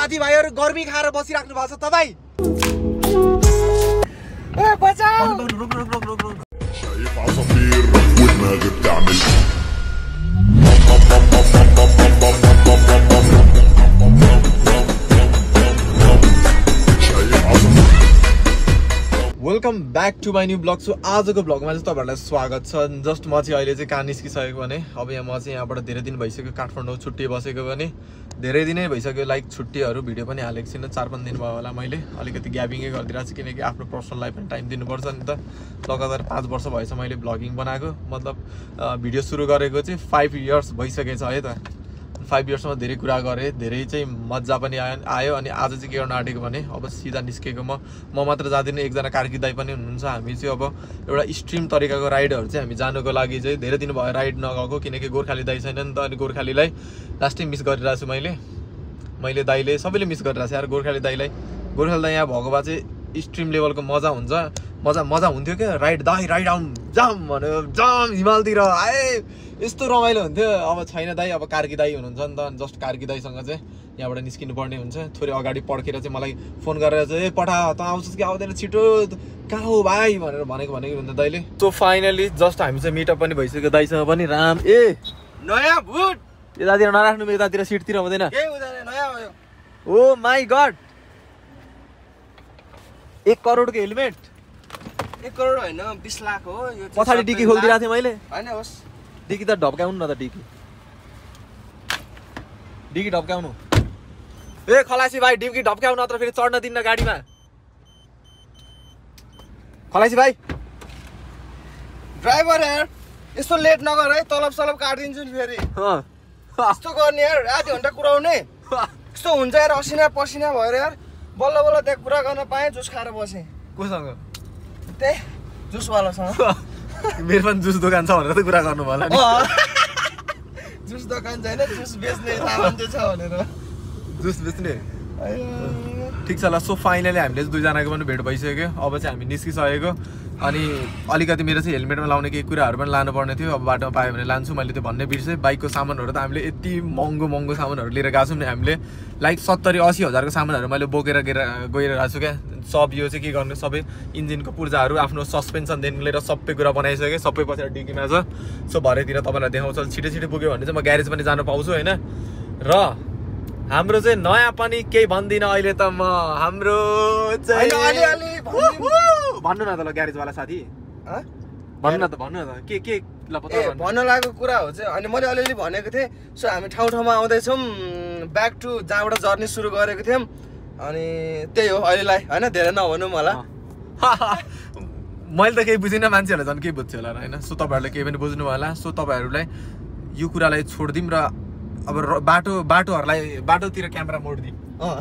गर्मी खाएर बसिराख्नु भएको छ तपाईँ? Welcome back to my new blog. So आजको ब्लगमा चाहिँ तपाईँहरूलाई स्वागत छ। जस्ट म चाहिँ अहिले चाहिँ कहाँ निस्किसकेको भने अब यहाँ म चाहिँ यहाँबाट धेरै दिन भइसक्यो काठमाडौँ छुट्टी बसेको भने धेरै दिनै भइसक्यो लाइक छुट्टीहरू भिडियो पनि हालेको छुइनँ। चार पाँच दिन भयो होला मैले। अलिकति ग्याबिङै गरिदिरहेको छु किनकि आफ्नो पर्सनल लाइफ पनि टाइम दिनुपर्छ नि त। लगातार पाँच वर्ष भएछ मैले ब्लगिङ बनाएको। मतलब भिडियो सुरु गरेको चाहिँ फाइभ इयर्स भइसकेछ है त। फाइभ इयर्समा धेरै कुरा गरेँ धेरै चाहिँ मजा पनि आयो आयो अनि आज चाहिँ के गर्न आँटेको भने अब सिधा निस्केको म म मात्र जाँदिनँ एकजना कार्की दाई पनि हुनुहुन्छ हामी चाहिँ अब एउटा स्ट्रिम तरिकाको राइडहरू चाहिँ हामी जानुको लागि चाहिँ धेरै दिन भयो राइड नगएको किनकि गोर्खाली दाई छैन नि त अनि गोर्खालीलाई लास्टै मिस गरिरहेको छु मैले। मैले दाइले सबैले मिस गरिरहेको छ यार गोर्खाली दाइलाई गोर्खाली दाई यहाँ भएको भए चाहिँ स्ट्रिम लेभलको मजा हुन्छ। मजा मजा हुन्थ्यो क्या? राइड दाई राइड आउँ जाम भन्यो। जाम हिमालतिर आए। यस्तो रमाइलो हुन्थ्यो। अब छैन दाई अब कार्की दाई हुनुहुन्छ नि त। जस्ट कार्की दाईसँग चाहिँ यहाँबाट निस्किनु पर्ने हुन्छ। थोरै अगाडि पड्केर चाहिँ मलाई फोन गरेर चाहिँ ए पठा त आउँछस् कि आउँदैन छिटो कहाँ हो भाइ? भनेर भनेको भनेको हुन्छ दाइले सो फाइनली जस्ट हामी चाहिँ मिटअप पनि भइसक्यो दाइसँग पनि। राम ए नयाँ भुट! यतातिर नराख्नु यतातिर सिटतिर हुँदैन। ओ माई गड एक करोडको हेलमेट। एक करोड होइन बिस लाख हो यो पछाडि डिकी खोलिदिरहेको थिएँ मैले। होइन होस्। डिकी त ढप्काउनु न त डिकी। डिकी ढप्काउनु ए खलासी भाइ डिकी ढप्काउनु नत्र फेरि चढ्न दिन्न गाडीमा। खलासी भाइ। ड्राइभर यार यस्तो लेट नगर है तलब सलब काटिदिन्छु नि फेरि। अँ। यस्तो गर्ने यार आधी घन्टा कुराउने। यस्तो हुन्छ यार असिना पसिना भएर यार बल्ल बल्ल त्यहाँ कुरा गर्न पाएँ जुस खाएर बसेँ। कोसँग? त्यही जुसवालासँग मेरो पनि जुस दोकान छ भनेर त कुरा गर्नु भयो होला नि। जुस दोकान छैन जुस बेच्ने मान्छे छ भनेर जुस बेच्ने। ठिक छ ल सो फाइनली हामीले चाहिँ दुईजनाको पनि भेट भइसक्यो। अब चाहिँ हामी निस्किसकेको। अनि अलिकति मेरो चाहिँ हेलमेटमा लाउने केही कुराहरू पनि लानुपर्ने थियो। अब बाटोमा पायो भने लान्छु मैले त्यो भन्ने बिर्सेँ। बाइकको सामानहरू त हामीले यति महँगो महँगो सामानहरू लिएर गएको छौँ नि हामीले। लाइक सत्तरी असी हजारको सामानहरू मैले बोकेर गएर गएको छु क्या। सब यो चाहिँ के गर्नु? सबै इन्जिनको पूर्जाहरू आफ्नो सस्पेन्सनदेखि लिएर सबै कुरा बनाइसकेँ। सबै पछाडि डिगीमा छ। सो भरेतिर तपाईँलाई देखाउँछ। छिटो छिटो पुग्यो भने चाहिँ म ग्यारेज पनि जानु पाउँछु होइन? र हाम्रो चाहिँ नयाँ पनि केही भन्दिनँ अहिले त म। हाम्रो! भन्नु न त ल ग्यारेजवाला साथी। हँ? भन्नु न त भन्नु न त। के के। भन्न। लागेको कुरा हो चाहिँ अनि मैले अलिअलि भनेको थिएँ सो हामी ठाउँ ठाउँमा आउँदैछौँ ब्याक टु जहाँबाट जर्नी सुरु गरेको थियौँ अनि त्यही हो अहिलेलाई होइन धेरै नभनौँ होला मैले त केही बुझिनँ मान्छेहरूलाई झन् केही बुझ्छ होला होइन? सो तपाईँहरूले केही पनि बुझ्नु होला। सो तपाईँहरूलाई यो कुरालाई छोडिदिउँ र अब र- बाटो बाटोहरूलाई बाटोतिर क्यामेरा मोडिदिउँ। अँ।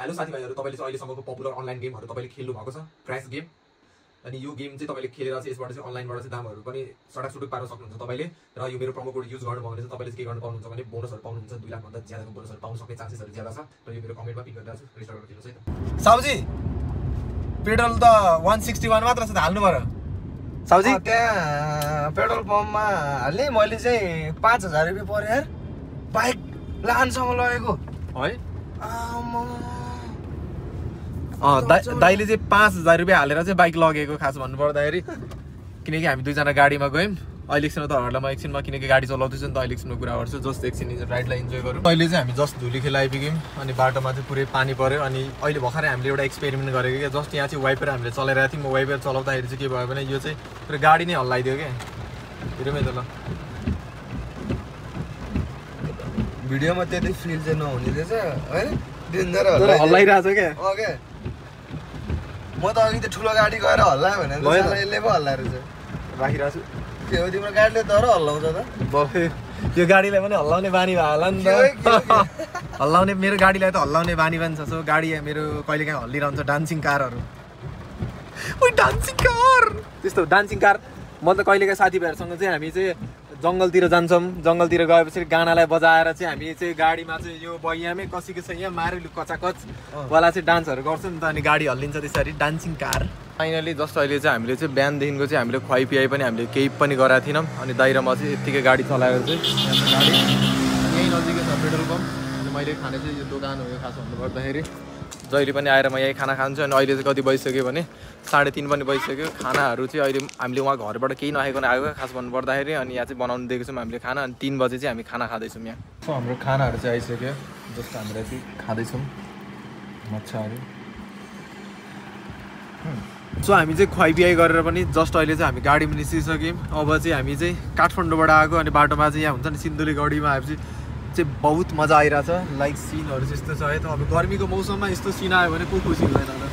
हेलो साथीभाइहरू तपाईँले चाहिँ अहिलेसम्मको पपुलर अनलाइन गेमहरू तपाईँले खेल्नु भएको छ? क्रास गेम अनि यो गेम चाहिँ तपाईँले खेलेर चाहिँ यसबाट चाहिँ अनलाइनबाट चाहिँ दामहरू पनि सटाक सुटुक पार्न सक्नुहुन्छ तपाईँले। र यो मेरो प्रोमो कोड युज गर्नुभयो भने चाहिँ तपाईँले चाहिँ के गर्नु पाउनुहुन्छ भने बोनसहरू पाउनुहुन्छ। दुई लाखभन्दा ज्यादाको बोनसहरू पाउन सक्ने चान्सेसहरू ज्यादा छ। र यो मेरो कमेन्टमा पिक गरिरहेको छु। रेजिस्टर गरेर है त। साउजी। पेट्रोल त वान सिक्सटी वान मात्र छ त हाल्नु पर्यो साउजी। त्यहाँ पेट्रोल पम्पमा हाल्ने मैले चाहिँ पाँच हजार रुपियाँ पऱ्यो यार। बाइक लानसम्म लगेको। है? दा- दाइले चाहिँ पाँच हजार रुपियाँ हालेर चाहिँ बाइक लगेको खास भन्नु पर्दाखेरि किनकि हामी दुईजना गाडीमा गयौँ। अहिले एकछिन तपाईँहरूलाई म एकछिनमा किनकि गाडी चलाउँदैछु नि त अहिले एकछिनमा कुरा गर्छु। जस्ट एकछिन राइडलाई इन्जोय गरौँ। अहिले चाहिँ हामी जस्ट धुली खेल आइपुग्यौँ अनि बाटोमा चाहिँ पुरै पानी पऱ्यो अनि अहिले भर्खरै हामीले एउटा एक्सपेरिमेन्ट गरेको क्या जस्ट यहाँ चाहिँ वाइपर हामीले चलाइरहेको थियौँ। म वाइपर चलाउँदाखेरि चाहिँ के भयो भने यो चाहिँ पुरै गाडी नै हल्लाइदियो क्या। हेरौँ है त ल। भिडियोमा त्यति फिल चाहिँ नहुने रहेछ होइन डेन्जर तर हल्लाइरहेको छ क्या? म त अघि त ठुलो गाडी गएर हल्लायो भने यसले पो हल्लाएर रहेछ। राखिरहेको छु। के हो तिम्रो गाडीले तर हल्लाउँछ त। यो गाडीलाई पनि हल्लाउने बानी भयो होला नि हो, हो, त हल्लाउने मेरो गाडीलाई त हल्लाउने बानी पनि छ। सो गाडी मेरो कहिले काहीँ हल्लिरहन्छ। डान्सिङ कारहरू। Dancing car! त्यस्तो डान्सिङ कार। म त कहिले काहीँ साथीभाइहरूसँग चाहिँ हामी चाहिँ जङ्गलतिर जान्छौँ। जङ्गलतिर गएपछि गानालाई बजाएर चाहिँ हामी चाहिँ गाडीमा चाहिँ यो बयामै कसीको छ यहाँ मारेलु कचाकच वाला चाहिँ डान्सहरू गर्छौँ नि त अनि गाडी हल्लिन्छ त्यसरी डान्सिङ कार। फाइनली जस्ट अहिले चाहिँ हामीले चाहिँ बिहानदेखिको चाहिँ हामीले खुवाइ पनि हामीले केही पनि गराएको थिएनौँ। अनि दाइर म चाहिँ यत्तिकै गाडी चलाएर चाहिँ गाडी। यहीँ नजिकै छ पेट्रोल पम्प। अनि मैले खाने चाहिँ यो दोकान हो यो खास भन्नुपर्दाखेरि। जहिले पनि आएर म यहीँ खाना खान्छु अनि अहिले चाहिँ कति भइसक्यो भने साढे तिन पनि भइसक्यो। खानाहरू चाहिँ अहिले हामीले उहाँ घरबाट केही नआइकन आएको खास भन्नुपर्दाखेरि अनि यहाँ चाहिँ बनाउनु दिएको छौँ हामीले खाना अनि तिन बजे चाहिँ हामी खाना खाँदैछौँ यहाँ। सो हाम्रो खानाहरू चाहिँ आइसक्यो जस्तो हामीले चाहिँ खाँदैछौँ मच्छाहरू। सो हामी चाहिँ खुवाइबिआई गरेर पनि जस्ट अहिले चाहिँ हामी गाडीमा निस्किसक्यौँ। अब चाहिँ हामी चाहिँ काठमाडौँबाट आएको अनि बाटोमा चाहिँ यहाँ हुन्छ नि सिन्धुली गढीमा आएपछि चाहिँ बहुत मजा आइरहेछ। लाइक सिनहरू यस्तो छ है। त अब गर्मीको मौसममा यस्तो सिन आयो भने को खुसी हुँदैन होला।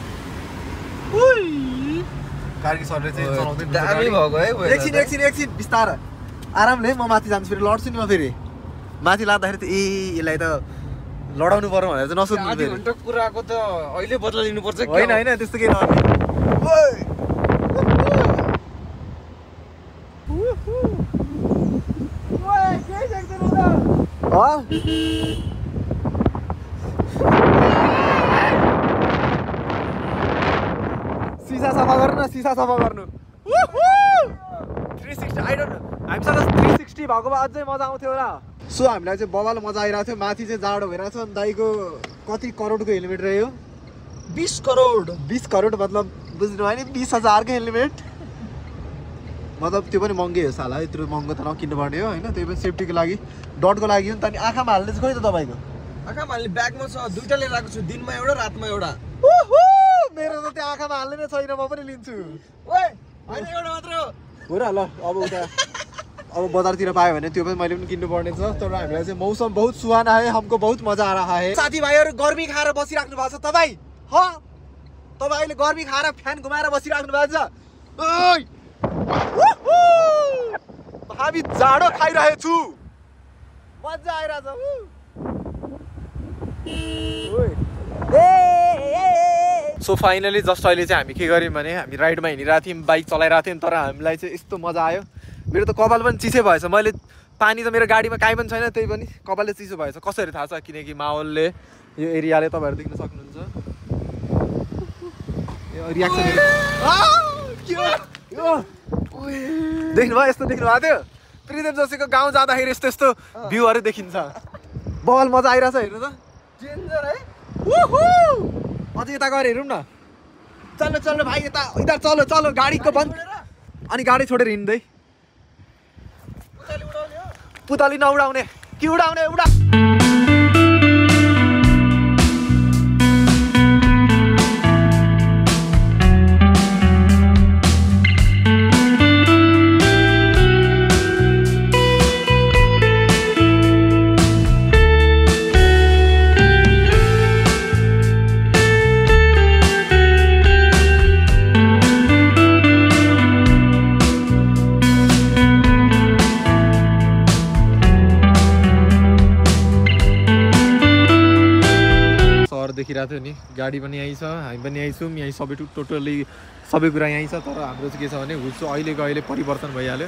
कार्की सरले चाहिँ चलाउँदै। भएको है एकछिन। एकछिन एकछिन बिस्तार। आरामले म माथि जान्छु फेरि। लड्छु नि म फेरि। माथि लाँदाखेरि त ए यसलाई त लडाउनु पर्यो भनेर चाहिँ नसोध्नु कुराको त अहिले बदला लिनुपर्छ? होइन होइन त्यस्तो केही सिसा सफा गर्नु न सिसा सफा गर्नु थ्री सिक्सटी आई डोन्ट हामीसँग थ्री सिक्सटी भएको भए अझै मजा आउँथ्यो होला। सो हामीलाई चाहिँ बबाल मजा आइरहेको थियो। माथि चाहिँ जाडो भइरहेको छ। अनि दाइको कति करोडको हेलमेट रह्यो? बिस करोड। बिस करोड मतलब बुझ्नु भयो नि बिस हजारको हेलमेट। मतलब त्यो पनि महँगै हो साला यत्रो महँगो त नकिन्नु पर्ने हो होइन? त्यही पनि सेफ्टीको लागि डटको लागि हो नि त। अनि आँखामा हाल्ने चाहिँ खोइ त तपाईँको? आँखा हाल्ने ब्यागमा छ दुइटा लिएर आएको छु दिनमा एउटा रातमा एउटा। मेरो त त्यो आँखामा हाल्ने नै छैन म पनि लिन्छु। ओए होइन एउटा मात्र हो। र ल अब उता अब बजारतिर पायो भने त्यो पनि मैले पनि किन्नु पर्ने छ। तर हामीलाई चाहिँ मौसम बहुत सुहाना है हमको बहुत मजा आ रहा है। साथीभाइहरू गर्मी खाएर बसिराख्नु भएको छ। तपाईँ ह? तपाईँ अहिले गर्मी खाएर फ्यान घुमाएर बसिराख्नु भएको छ! हामी जाडो खाइरहेछु। मजा आइरहेछ! सो फाइनली जस्ट अहिले चाहिँ हामी के गऱ्यौँ भने हामी राइडमा हिँडिरहेको थियौँ बाइक चलाइरहेको थियौँ तर हामीलाई चाहिँ यस्तो मजा आयो। मेरो त कपाल पनि चिसै भएछ। मैले पानी त मेरो गाडीमा काहीँ पनि छैन त्यही पनि कपालले चिसो भएछ। कसरी थाहा छ किनकि माहौलले यो एरियाले तपाईँहरू देख्न सक्नुहुन्छ। यो रियाक्सन देख्नुभयो यस्तो देख्नु भएको थियो? त्रिदेव जोशीको गाउँ जाँदाखेरि यस्तो यस्तो भ्यूहरू देखिन्छ। बल मजा आइरहेछ हेर्नु त। अझ यता गएर हेरौँ न। चल्नु चल्नु भाइ यता इधर चलो चलो गाडीको बन्द। अनि गाडी छोडेर हिँड्दै। पुतली नउडाउने। कि उडाउने? उडा। गाडी पनि यहीँ छ हामी पनि यहीँ छौँ यहीँ सबै टोटल्ली सबै कुरा यहीँ छ तर हाम्रो चाहिँ के छ भने हुल्सो अहिलेको अहिले परिवर्तन भइहाल्यो।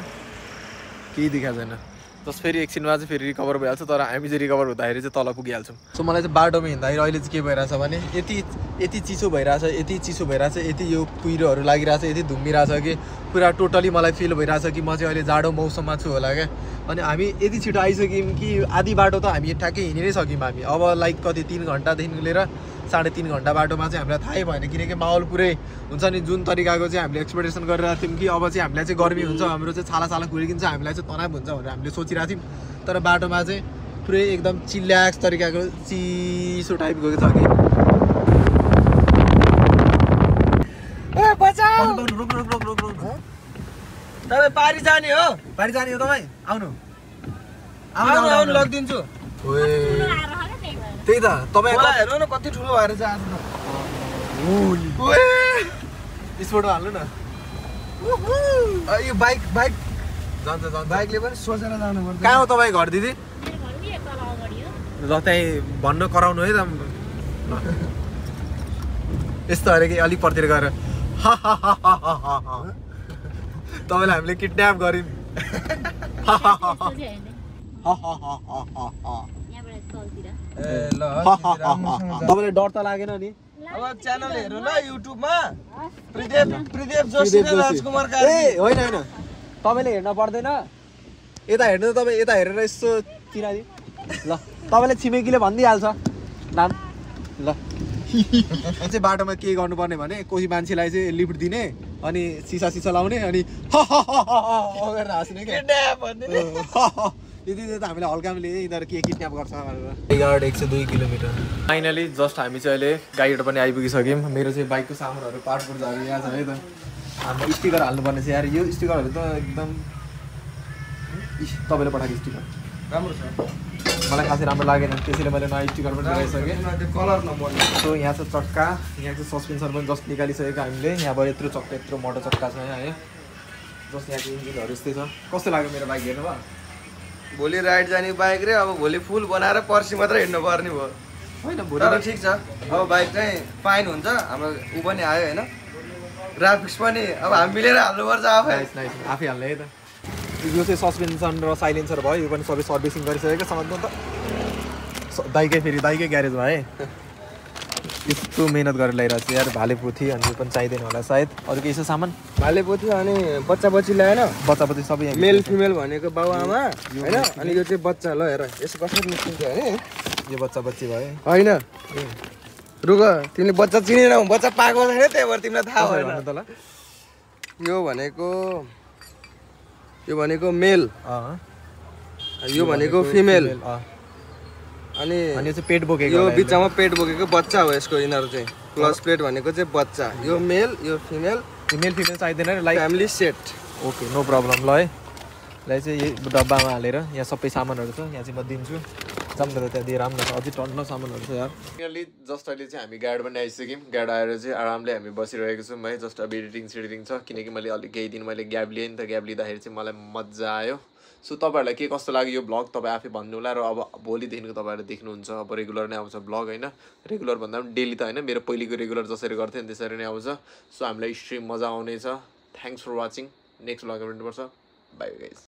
केही देखाएको छैन। जस फेरि एकछिनमा चाहिँ फेरि रिकभर भइहाल्छ तर हामी चाहिँ रिकभर हुँदाखेरि चाहिँ तल पुगिहाल्छौँ। सो मलाई चाहिँ बाटोमा हिँड्दाखेरि अहिले चाहिँ के भइरहेछ भने यति यति चिसो भइरहेछ यति चिसो भइरहेछ यति यो कुहिरोहरू लागिरहेछ यति धुम्मिरहेछ कि पुरा टोटली मलाई फिल भइरहेछ कि म चाहिँ अहिले जाडो मौसममा छु होला क्या। अनि हामी यति छिटो आइसक्यौँ कि आधी बाटो त हामी ठ्याक्कै हिँडि नै सक्यौँ हामी। अब लाइक कति तिन घन्टादेखि लिएर साढे तिन घन्टा बाटोमा चाहिँ हामीलाई थाहै भएन। किनकि माहौल पुरै हुन्छ नि। जुन तरिकाको चाहिँ हामीले एक्सपेक्टेसन गरिरहेको थियौँ कि अब चाहिँ हामीलाई चाहिँ गर्मी हुन्छ हाम्रो चाहिँ छाला छाला खुर्किन्छ हामीलाई चाहिँ तनाव हुन्छ भनेर हामीले सोचिरहेको थियौँ। तर बाटोमा चाहिँ पुरै एकदम चिल्याक्स तरिकाको चिसो टाइपको छ कि। ए बचाऊ रोक रोक रोक रोक रोक। रोक तपाईँ पारी जाने हो? पारि जाने हो तपाईँ? आउनु। आउनु आउनु लगिदिन्छु। ओए। त्यही त तपाईँ हेर्नु न कति ठुलो भएर चाहिँ आज त स्पोर्टमा हाल्नु न यो बाइक बाइक जान्छ जान्छ बाइकले पनि सोचेर जानु पर्छ कहाँ हो तपाईँ घर दिदी ल त्यहीँ भन्न कराउनु है त। यस्तो अरे कि अलिक पर्तिर गएर तपाईँलाई हामीले किडन्याप गऱ्यौँ। तपाईँलाई डर त लागेन नि? अब च्यानल हेर्नु ल युट्युबमा। प्रदीप प्रदीप जोशी र राजकुमार ए कार्की होइन होइन। तपाईँले हेर्न पर्दैन। यता हेर्नु त तपाईँ यता हेरेर यसो चिनादि ल तपाईँले छिमेकीले भनिदिइहाल्छ। नाम ल। चाहिँ बाटोमा के गर्नुपर्ने भने कोही मान्छेलाई चाहिँ लिफ्ट दिने अनि सिसा सिसा लाउने अनि गरेर हाँस्ने क्या यति चाहिँ त हामीले हल्कामले यिनीहरू के किडन्याप गर्छ भनेर। गार्ड एक सय दुई किलोमिटर। फाइनली जस्ट हामी चाहिँ अहिले गाइड पनि आइपुगिसक्यौँ। मेरो चाहिँ बाइकको सामानहरू पार्टपुर्जाहरू यहाँ छ है त। हाम्रो स्टिकर हाल्नुपर्ने छ यार। यो स्टिकरहरू त एकदम तपाईँले पठाएको स्टिकर। राम्रो छ। मलाई खासै राम्रो लागेन। त्यसैले मैले नयाँ स्टिकर पनि लगाइसकेँ त्यो कलर नमर्ने सो यहाँ चाहिँ चक्का। यहाँ चाहिँ सस्पेन्सन पनि जस्ट निकालिसकेको हामीले। यहाँबाट यत्रो चक्का यत्रो मोटो चक्का छ यहाँ है। जस्ट यहाँको इन्जिनहरू यस्तै छ। कस्तो लाग्यो मेरो बाइक हेर्नुभयो? भोलि राइड जाने बाइक रे अब भोलि फुल बनाएर पर्सि मात्रै हिँड्नु पर्ने भयो। होइन भोलि ठिक छ। अब बाइक चाहिँ फाइन हुन्छ हाम्रो ऊ पनि आयो होइन। ग्राफिक्स पनि अब हामी मिलेर हाल्नुपर्छ आफै। आफै हाल्ने है त। यो चाहिँ सस्पेन्सन र साइलेन्सर भयो यो पनि सबै सर्भिसिङ गरिसकेको सम्बन्ध त। स- दाइकै फेरि दाइकै ग्यारेजमा है। यस्तो मिहिनेत गरेर ल्याइरहेको छु यार। भाले पोथी अनि यो पनि चाहिँदैन होला सायद। अरू केही छ सामान? भाले पोथी अनि बच्चा बच्ची ल्याएन? बच्चा बच्ची सबै यहाँ मेल। फिमेल भनेको बाउ आमा होइन? अनि यो चाहिँ बच्चा ल हेर। यसो कसरी निस्किन्छ होइन यो बच्चा बच्ची भयो। होइन। रुक तिमीले बच्चा चिनेनौ बच्चा पाएको छैन त्यही भएर तिमीलाई थाहा भएन। त ल यो भनेको यो भनेको मेल। यो भनेको फिमेल। अनि अनि यो चाहिँ पेट बोकेको यो। बिचमा पेट बोकेको बच्चा हो यसको यिनीहरू चाहिँ। प्लस प्लेट भनेको चाहिँ बच्चा। यो मेल यो फिमेल फिमेल फिमेल चाहिँदैन र like family set okay no problem ल है। यसलाई चाहिँ यही डब्बामा हालेर यहाँ सबै सामानहरू छ यहाँ चाहिँ म दिन्छु। त त्यहाँ दिएर आउँ न अझै टन्न सामानहरू छ यार। फाइनली जस्ट अहिले चाहिँ हामी गाड पनि आइसक्यौँ। गाड आएर चाहिँ आरामले हामी बसिरहेको छौँ है। जस्ट अब एडिटिङ सेडिटिङ छ। किनकि मैले अलिक केही दिन मैले ग्याप लिएँ नि त। ग्याप लिँदाखेरि चाहिँ मलाई मजा आयो। सो तपाईँहरूलाई के कस्तो लाग्यो यो ब्लग? तपाईँ आफै भन्नु होला र अब भोलिदेखिको तपाईँहरूले देख्नुहुन्छ। अब रेगुलर नै आउँछ ब्लग होइन? रेगुलर भन्दा पनि डेली त होइन? मेरो पहिलेको रेगुलर जसरी गर्थेँ नि त्यसरी नै आउँछ। सो हामीलाई स्ट्रिम मजा आउनेछ। Thanks for watching next blog हेर्नुपर्छ बाई गाइज